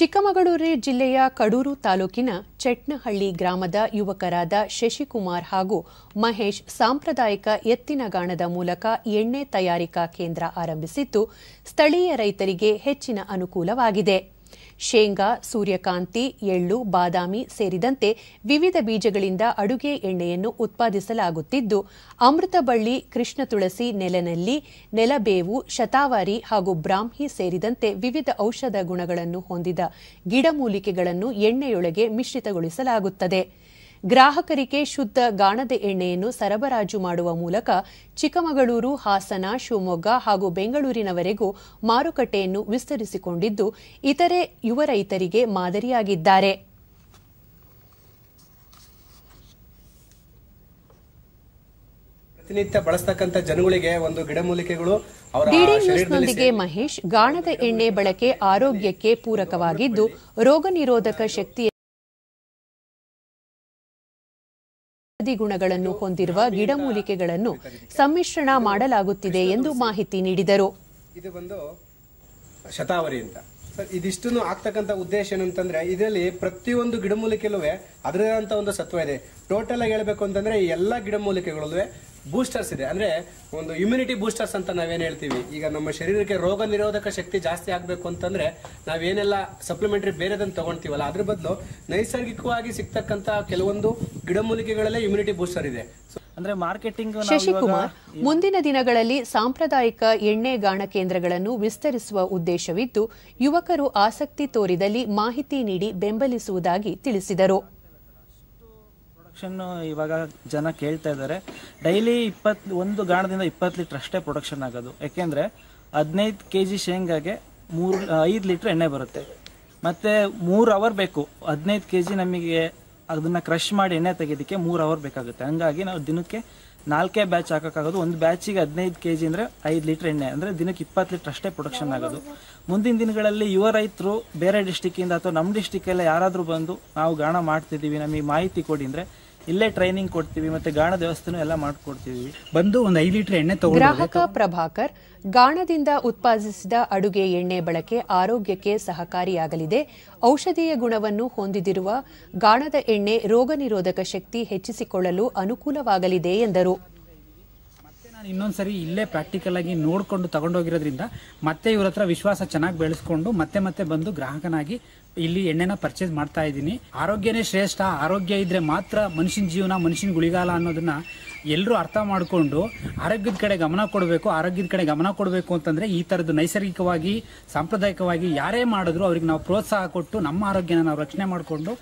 ಚಿಕ್ಕಮಗಳೂರು ಜಿಲ್ಲೆಯ ಕಡೂರು ತಾಲೂಕಿನ ಚಟ್ನಹಳ್ಳಿ ಗ್ರಾಮದ ಯುವಕರಾದ ಶಶಿಕುಮಾರ್ ಹಾಗೂ ಮಹೇಶ್ ಸಾಂಪ್ರದಾಯಿಕ ಎತ್ತಿನಗಾಣದ ಮೂಲಕ ಎಣ್ಣೆ ತಯಾರಿಕಾ ಕೇಂದ್ರ ಆರಂಭಿಸಿದ್ದು, ಸ್ಥಳೀಯ ರೈತರಿಗೆ ಹೆಚ್ಚಿನ ಅನುಕೂಲವಾಗಿದೆ. ಶೇಂಗಾ, ಸೂರ್ಯಕಾಂತಿ, ಎಳ್ಳು, ಬಾದಾಮಿ ಸೇರಿದಂತೆ ವಿವಿಧ ಬೀಜಗಳಿಂದ ಅಡುಗೆ ಎಣ್ಣೆಯನ್ನು ಉತ್ಪಾದಿಸಲಾಗುತ್ತಿದ್ದು ಅಮೃತಬಳ್ಳಿ ಕೃಷ್ಣ ತುಳಸಿ ನೆಲನಲ್ಲಿ ನೆಲಬೇವು, ಶತಾವಾರಿ ಹಾಗೂ ಬ್ರಾಹ್ಮಿ ಸೇರಿದಂತೆ ವಿವಿಧ ಔಷಧ ಗುಣಗಳನ್ನು ಹೊಂದಿದ ಗಿಡಮೂಲಿಕೆಗಳನ್ನು ಎಣ್ಣೆಯೊಳಗೆ ಮಿಶ್ರಿತಗೊಳಿಸಲಾಗುತ್ತದೆ. ಗ್ರಾಹಕರಿಗೆ ಶುದ್ಧ ಗಾಣದ ಎಣ್ಣೆಯನ್ನು ಸರಬರಾಜು ಮಾಡುವ ಮೂಲಕ ಚಿಕ್ಕಮಗಳೂರು ಹಾಸನ ಶಿವಮೊಗ್ಗ ಹಾಗೂ ಬೆಂಗಳೂರಿನವರೆಗೂ ಮಾರುಕಟ್ಟೆಯನ್ನು ವಿಸ್ತರಿಸಿಕೊಂಡಿದ್ದು ಇತರೆ ಯುವ ರೈತರಿಗೆ ಮಾದರಿಯಾಗಿದ್ದಾರೆ. ಪ್ರತಿನಿತ್ಯ ಬಳಸ್ತಕ್ಕಂಥ ಜನಗಳಿಗೆ ಒಂದು ಗಿಡಮೂಲಿಕೆಗಳು ಡಿಡಿ ನ್ಯೂಸ್ನೊಂದಿಗೆ ಮಹೇಶ್ ಗಾಣದ ಎಣ್ಣೆ ಬಳಕೆ ಆರೋಗ್ಯಕ್ಕೆ ಪೂರಕವಾಗಿದ್ದು ರೋಗ ನಿರೋಧಕ ಶಕ್ತಿ ಗುಣಗಳನ್ನು ಹೊಂದಿರುವ ಗಿಡಮೂಲಿಕೆಗಳನ್ನು ಸಮ್ಮಿಶ್ರಣ ಮಾಡಲಾಗುತ್ತಿದೆ ಎಂದು ಮಾಹಿತಿ ನೀಡಿದರು. ಇದು ಬಂದು ಶತಾವರಿ ಅಂತ. ಸರ್, ಇದಿಷ್ಟನ್ನು ಆಗ್ತಕ್ಕಂಥ ಉದ್ದೇಶ ಏನಂತಂದ್ರೆ, ಇದರಲ್ಲಿ ಪ್ರತಿಯೊಂದು ಗಿಡಮೂಲಿಕೆಯಲ್ಲೂ ಅದರದೇ ಅಂತ ಒಂದು ಸತ್ವ ಇದೆ. ಟೋಟಲ್ ಆಗಿ ಹೇಳ್ಬೇಕು ಅಂತಂದ್ರೆ ಎಲ್ಲ ಗಿಡಮೂಲಿಕೆಗಳಲ್ಲೂ ಬೂಸ್ಟರ್ಸ್ ಇದೆ. ಅಂದ್ರೆ, ಒಂದು ಇಮ್ಯುನಿಟಿ ಬೂಸ್ಟರ್ಸ್ ಅಂತ ನಾವೇನು ಹೇಳ್ತೀವಿ? ಈಗ ನಮ್ಮ ಶರೀರಕ್ಕೆ ರೋಗ ನಿರೋಧಕ ಶಕ್ತಿ ಜಾಸ್ತಿ ಆಗ್ಬೇಕು ಅಂತಂದ್ರೆ, ನಾವೇನೆಲ್ಲ ಸಪ್ಲಿಮೆಂಟರಿ ಬೇರೆದನ್ನು ತಗೊಳ್ತೀವಲ್ಲ ಅದ್ರ ಬದಲು ನೈಸರ್ಗಿಕವಾಗಿ ಸಿಗ್ತಕ್ಕಂಥ ಕೆಲವೊಂದು ಗಿಡಮೂಲಿಕೆಗಳಲ್ಲೇ ಇಮ್ಯುನಿಟಿ ಬೂಸ್ಟರ್ ಇದೆ. ಅಂದ್ರೆ ಮಾರ್ಕೆಟಿಂಗ್ ಶಶಿಕುಮಾರ್ ಮುಂದಿನ ದಿನಗಳಲ್ಲಿ ಸಾಂಪ್ರದಾಯಿಕ ಎಣ್ಣೆ ಗಾಣ ಕೇಂದ್ರಗಳನ್ನು ವಿಸ್ತರಿಸುವ ಉದ್ದೇಶವಿದ್ದು ಯುವಕರು ಆಸಕ್ತಿ ತೋರಿದಲ್ಲಿ ಮಾಹಿತಿ ನೀಡಿ ಬೆಂಬಲಿಸುವುದಾಗಿ ತಿಳಿಸಿದರು. ಪ್ರೊಡಕ್ಷನ್ ಇವಾಗ ಜನ ಕೇಳ್ತಾ ಇದ್ದಾರೆ. ಡೈಲಿ ಇಪ್ಪತ್ ಒಂದು ಗಾಣದಿಂದ ಇಪ್ಪತ್ತು ಲೀಟರ್ ಅಷ್ಟೇ ಪ್ರೊಡಕ್ಷನ್ ಆಗೋದು. ಯಾಕೆಂದ್ರೆ ಹದಿನೈದು ಕೆ ಜಿ ಶೇಂಗಾಗೆ ಮೂರು ಐದು ಲೀಟರ್ ಎಣ್ಣೆ ಬರುತ್ತೆ. ಮತ್ತೆ ಮೂರು ಅವರ್ ಬೇಕು. ಹದಿನೈದು ಕೆ ಜಿ ನಮಗೆ ಅದನ್ನ ಕ್ರಷ್ ಮಾಡಿ ಎಣ್ಣೆ ತೆಗೆಯೋದಕ್ಕೆ ಮೂರು ಅವರ್ ಬೇಕಾಗುತ್ತೆ. ಹಂಗಾಗಿ ನಾವು ದಿನಕ್ಕೆ ನಾಲ್ಕೇ ಬ್ಯಾಚ್ ಹಾಕೋಕ್ಕಾಗೋದು. ಒಂದು ಬ್ಯಾಚಿಗೆ ಹದಿನೈದು ಕೆ ಜಿ ಅಂದರೆ ಐದು ಲೀಟರ್ ಎಣ್ಣೆ. ಅಂದರೆ ದಿನಕ್ಕೆ ಇಪ್ಪತ್ತು ಲೀಟ್ರ್ ಅಷ್ಟೇ ಪ್ರೊಡಕ್ಷನ್ ಆಗೋದು. ಮುಂದಿನ ದಿನಗಳಲ್ಲಿ ಯುವ ರೈತರು ಬೇರೆ ಡಿಸ್ಟಿಕ್ಕಿಂದ ಅಥವಾ ನಮ್ಮ ಡಿಸ್ಟಿಕ್ಕಲ್ಲೇ ಯಾರಾದರೂ ಬಂದು ನಾವು ಗಾಣ ಮಾಡ್ತಿದ್ದೀವಿ, ನಮಗೆ ಮಾಹಿತಿ ಕೊಡಿ ಅಂದರೆ ಇಲ್ಲೇ ಟ್ರೈನಿಂಗ್ ಕೊಡ್ತೀವಿ, ಮತ್ತೆ ಗಾಣದ ವ್ಯವಸ್ಥೆನೂ ಎಲ್ಲ ಮಾಡ್ಕೊಡ್ತೀವಿ. ಬಂದು ಒಂದು ಐದು ಲೀಟರ್ ಎಣ್ಣೆ ತಗೊಂಡು ಗ್ರಾಹಕ ಪ್ರಭಾಕರ್, ಗಾಣದಿಂದ ಉತ್ಪಾದಿಸಿದ ಅಡುಗೆ ಎಣ್ಣೆ ಬಳಕೆ ಆರೋಗ್ಯಕ್ಕೆ ಸಹಕಾರಿಯಾಗಲಿದೆ. ಔಷಧೀಯ ಗುಣವನ್ನು ಹೊಂದಿದಿರುವ ಗಾಣದ ಎಣ್ಣೆ ರೋಗ ನಿರೋಧಕ ಶಕ್ತಿ ಹೆಚ್ಚಿಸಿಕೊಳ್ಳಲು ಅನುಕೂಲವಾಗಲಿದೆ ಎಂದರು. ನಾನು ಇನ್ನೊಂದ್ಸರಿ ಇಲ್ಲೇ ಪ್ರಾಕ್ಟಿಕಲ್ ಆಗಿ ನೋಡ್ಕೊಂಡು ತಗೊಂಡೋಗಿರೋದ್ರಿಂದ ಮತ್ತೆ ಇವ್ರ ಹತ್ರ ವಿಶ್ವಾಸ ಚೆನ್ನಾಗಿ ಬೆಳೆಸ್ಕೊಂಡು ಮತ್ತೆ ಮತ್ತೆ ಬಂದು ಗ್ರಾಹಕನಾಗಿ ಇಲ್ಲಿ ಎಣ್ಣೆನ ಪರ್ಚೇಸ್ ಮಾಡ್ತಾ ಇದ್ದೀನಿ. ಆರೋಗ್ಯನೇ ಶ್ರೇಷ್ಠ. ಆರೋಗ್ಯ ಇದ್ರೆ ಮಾತ್ರ ಮನುಷ್ಯನ ಜೀವನ, ಮನುಷ್ಯನ ಗುಳಿಗಾಲ ಅನ್ನೋದನ್ನ ಎಲ್ಲರೂ ಅರ್ಥ ಮಾಡಿಕೊಂಡು ಆರೋಗ್ಯದ ಕಡೆ ಗಮನ ಕೊಡಬೇಕು, ಆರೋಗ್ಯದ ಕಡೆ ಗಮನ ಕೊಡಬೇಕು ಅಂತಂದ್ರೆ ಈ ತರದ್ದು ನೈಸರ್ಗಿಕವಾಗಿ, ಸಾಂಪ್ರದಾಯಿಕವಾಗಿ ಯಾರೇ ಮಾಡಿದ್ರು ಅವ್ರಿಗೆ ನಾವು ಪ್ರೋತ್ಸಾಹ ಕೊಟ್ಟು ನಮ್ಮ ಆರೋಗ್ಯನ ನಾವು ರಕ್ಷಣೆ ಮಾಡಿಕೊಂಡು